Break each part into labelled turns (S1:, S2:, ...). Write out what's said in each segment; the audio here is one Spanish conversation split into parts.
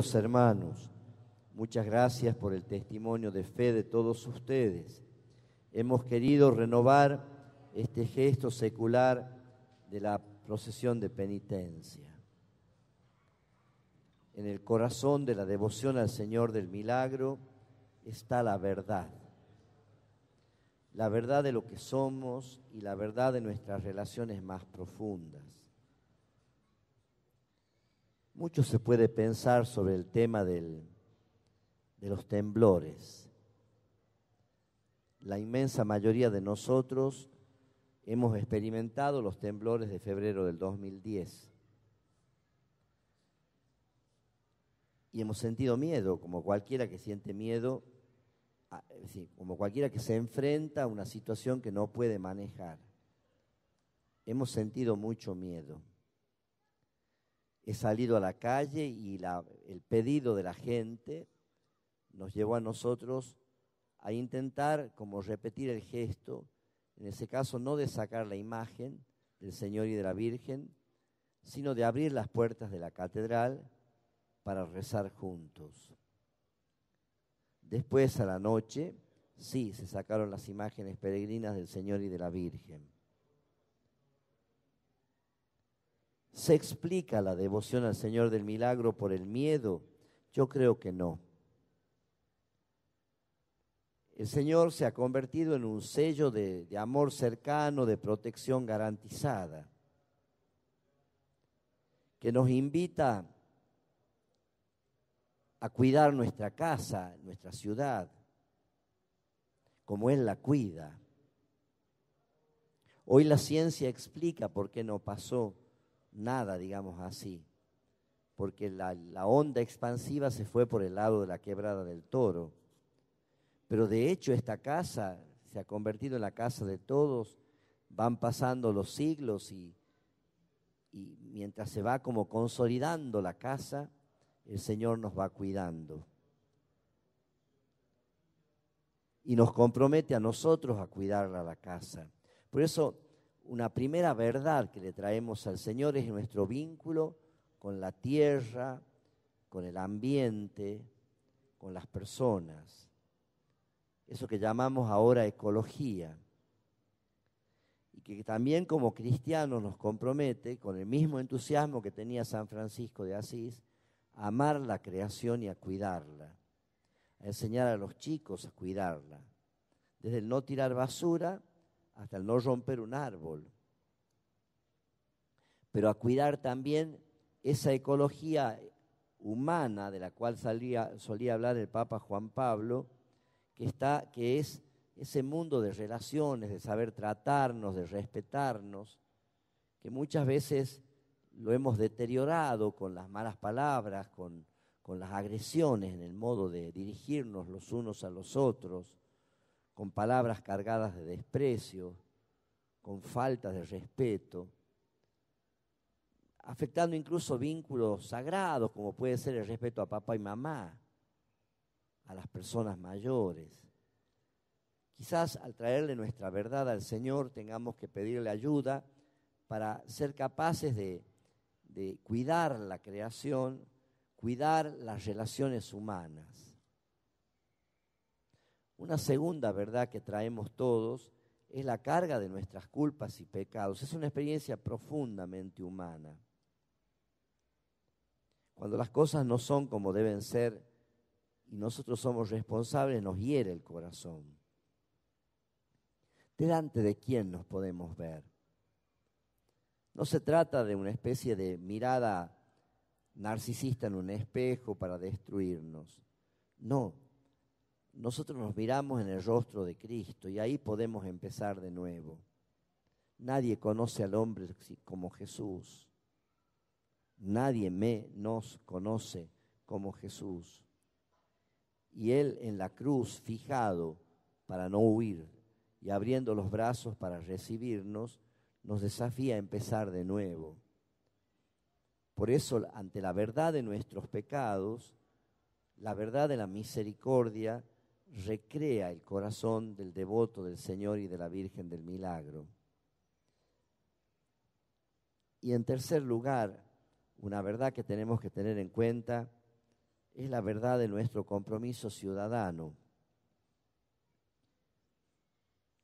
S1: Hermanos, muchas gracias por el testimonio de fe de todos ustedes. Hemos querido renovar este gesto secular de la procesión de penitencia. En el corazón de la devoción al Señor del milagro está la verdad. La verdad de lo que somos y la verdad de nuestras relaciones más profundas. Mucho se puede pensar sobre el tema de los temblores. La inmensa mayoría de nosotros hemos experimentado los temblores de febrero del 2010. Y hemos sentido miedo, como cualquiera que siente miedo, como cualquiera que se enfrenta a una situación que no puede manejar. Hemos sentido mucho miedo. He salido a la calle y el pedido de la gente nos llevó a nosotros a intentar como repetir el gesto, en ese caso no de sacar la imagen del Señor y de la Virgen, sino de abrir las puertas de la catedral para rezar juntos. Después a la noche, sí, se sacaron las imágenes peregrinas del Señor y de la Virgen. ¿Se explica la devoción al Señor del Milagro por el miedo? Yo creo que no. El Señor se ha convertido en un sello de, amor cercano, de protección garantizada, que nos invita a cuidar nuestra casa, nuestra ciudad, como Él la cuida. Hoy la ciencia explica por qué no pasó nada, digamos así, porque la, onda expansiva se fue por el lado de la quebrada del toro. Pero de hecho esta casa se ha convertido en la casa de todos, van pasando los siglos y, y mientras se va como consolidando la casa, el Señor nos va cuidando. Y nos compromete a nosotros a cuidarla la casa. Por eso una primera verdad que le traemos al Señor es nuestro vínculo con la tierra, con el ambiente, con las personas. Eso que llamamos ahora ecología. Y que también como cristianos nos compromete, con el mismo entusiasmo que tenía San Francisco de Asís, a amar la creación y a cuidarla, a enseñar a los chicos a cuidarla, desde el no tirar basura hasta el no romper un árbol, pero a cuidar también esa ecología humana de la cual solía hablar el Papa Juan Pablo, que, está, que es ese mundo de relaciones, de saber tratarnos, de respetarnos, que muchas veces lo hemos deteriorado con las malas palabras, con, con las agresiones en el modo de dirigirnos los unos a los otros, con palabras cargadas de desprecio, con falta de respeto, afectando incluso vínculos sagrados, como puede ser el respeto a papá y mamá, a las personas mayores. Quizás al traerle nuestra verdad al Señor tengamos que pedirle ayuda para ser capaces de, de cuidar la creación, cuidar las relaciones humanas. Una segunda verdad que traemos todos es la carga de nuestras culpas y pecados. Es una experiencia profundamente humana. Cuando las cosas no son como deben ser y nosotros somos responsables, nos hiere el corazón. ¿Delante de quién nos podemos ver? No se trata de una especie de mirada narcisista en un espejo para destruirnos. No, nosotros nos miramos en el rostro de Cristo y ahí podemos empezar de nuevo. Nadie conoce al hombre como Jesús. Nadie me nos conoce como Jesús. Y Él en la cruz, fijado para no huir y abriendo los brazos para recibirnos, nos desafía a empezar de nuevo. Por eso, ante la verdad de nuestros pecados, la verdad de la misericordia, recrea el corazón del devoto del Señor y de la Virgen del Milagro. Y en tercer lugar, una verdad que tenemos que tener en cuenta es la verdad de nuestro compromiso ciudadano.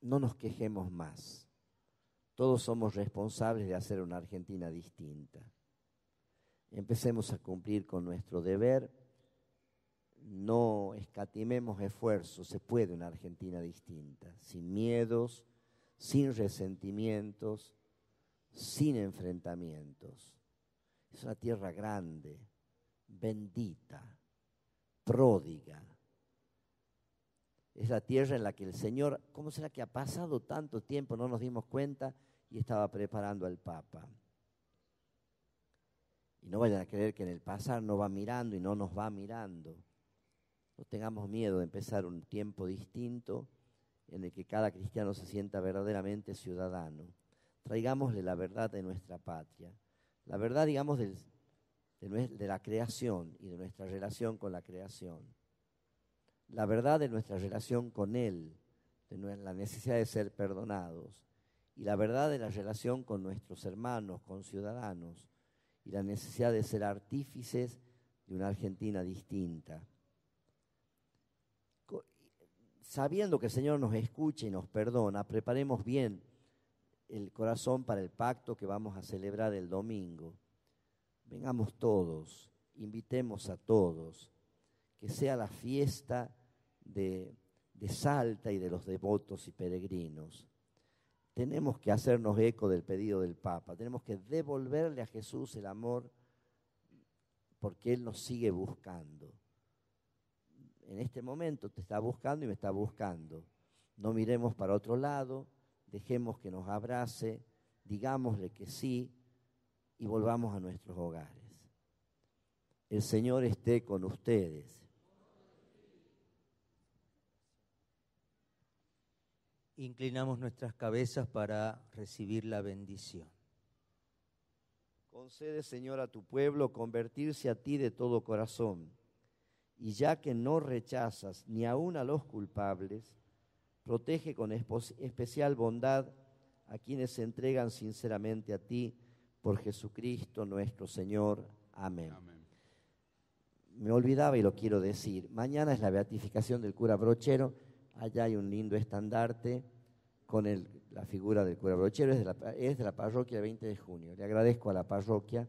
S1: No nos quejemos más. Todos somos responsables de hacer una Argentina distinta. Empecemos a cumplir con nuestro deber. No escatimemos esfuerzos. Se puede una Argentina distinta, sin miedos, sin resentimientos, sin enfrentamientos. Es una tierra grande, bendita, pródiga. Es la tierra en la que el Señor, ¿cómo será que ha pasado tanto tiempo? No nos dimos cuenta y estaba preparando al Papa. Y no vayan a creer que en el pasar no va mirando y no nos va mirando. No tengamos miedo de empezar un tiempo distinto en el que cada cristiano se sienta verdaderamente ciudadano. Traigámosle la verdad de nuestra patria. La verdad, digamos, de, de la creación y de nuestra relación con la creación. La verdad de nuestra relación con Él, de la necesidad de ser perdonados. Y la verdad de la relación con nuestros hermanos, con ciudadanos. Y la necesidad de ser artífices de una Argentina distinta. Sabiendo que el Señor nos escucha y nos perdona, preparemos bien el corazón para el pacto que vamos a celebrar el domingo. Vengamos todos, invitemos a todos, que sea la fiesta de, de Salta y de los devotos y peregrinos. Tenemos que hacernos eco del pedido del Papa, tenemos que devolverle a Jesús el amor porque Él nos sigue buscando. En este momento te está buscando y me está buscando. No miremos para otro lado, dejemos que nos abrace, digámosle que sí y volvamos a nuestros hogares. El Señor esté con ustedes.
S2: Inclinamos nuestras cabezas para recibir la bendición.
S1: Concede, Señor, a tu pueblo convertirse a ti de todo corazón. Y ya que no rechazas ni aun a los culpables, Protege con especial bondad a quienes se entregan sinceramente a ti por Jesucristo nuestro Señor. Amén. Me olvidaba y lo quiero decir. Mañana es la beatificación del cura brochero. Allá hay un lindo estandarte con la figura del cura brochero. Es de, la, es de la parroquia 20 de junio. Le agradezco a la parroquia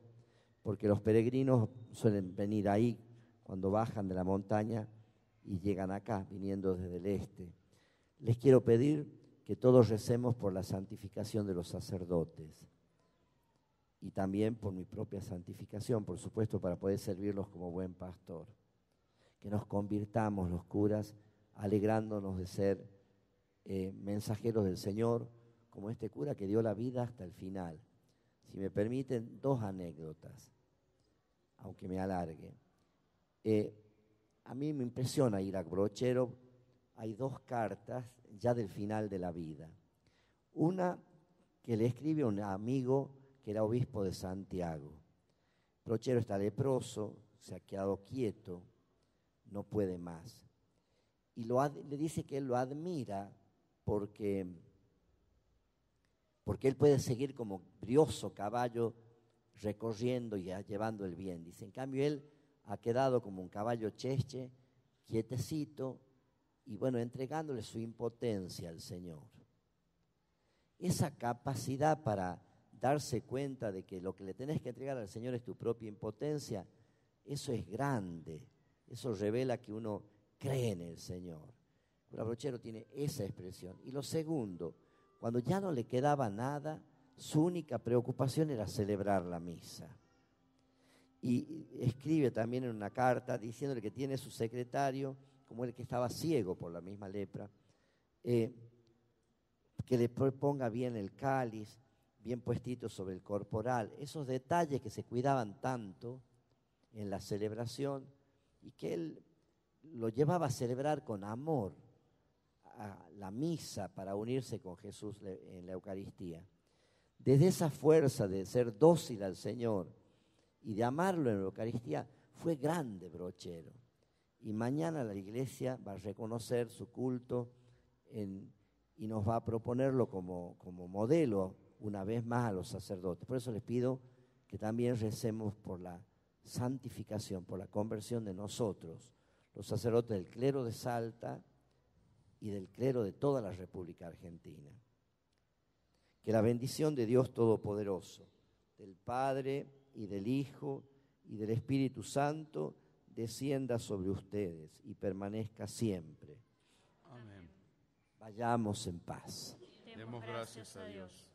S1: porque los peregrinos suelen venir ahí cuando bajan de la montaña y llegan acá, viniendo desde el este les quiero pedir que todos recemos por la santificación de los sacerdotes y también por mi propia santificación, por supuesto, para poder servirlos como buen pastor. Que nos convirtamos los curas alegrándonos de ser eh, mensajeros del Señor, como este cura que dio la vida hasta el final. Si me permiten, dos anécdotas, aunque me alargue. Eh, a mí me impresiona ir a Brochero hay dos cartas ya del final de la vida. Una que le escribe un amigo que era obispo de Santiago. Brochero está leproso, se ha quedado quieto, no puede más. Y le dice que él lo admira porque, porque él puede seguir como brioso caballo recorriendo y llevando el bien. Dice, en cambio él ha quedado como un caballo cheche, quietecito, y bueno, entregándole su impotencia al Señor. Esa capacidad para darse cuenta de que lo que le tenés que entregar al Señor es tu propia impotencia, eso es grande, eso revela que uno cree en el Señor. El brochero tiene esa expresión. Y lo segundo, cuando ya no le quedaba nada, su única preocupación era celebrar la misa. Y escribe también en una carta diciéndole que tiene su secretario como el que estaba ciego por la misma lepra, eh, que le ponga bien el cáliz, bien puestito sobre el corporal, esos detalles que se cuidaban tanto en la celebración y que él lo llevaba a celebrar con amor a la misa para unirse con Jesús en la Eucaristía. Desde esa fuerza de ser dócil al Señor y de amarlo en la Eucaristía, fue grande brochero y mañana la iglesia va a reconocer su culto y nos va a proponerlo como, como modelo una vez más a los sacerdotes. Por eso les pido que también recemos por la santificación, por la conversión de nosotros, los sacerdotes del clero de Salta y del clero de toda la República Argentina. Que la bendición de Dios Todopoderoso, del Padre y del Hijo y del Espíritu Santo, descienda sobre ustedes y permanezca siempre.
S3: Amén.
S1: Vayamos en paz.
S3: Demos gracias a Dios.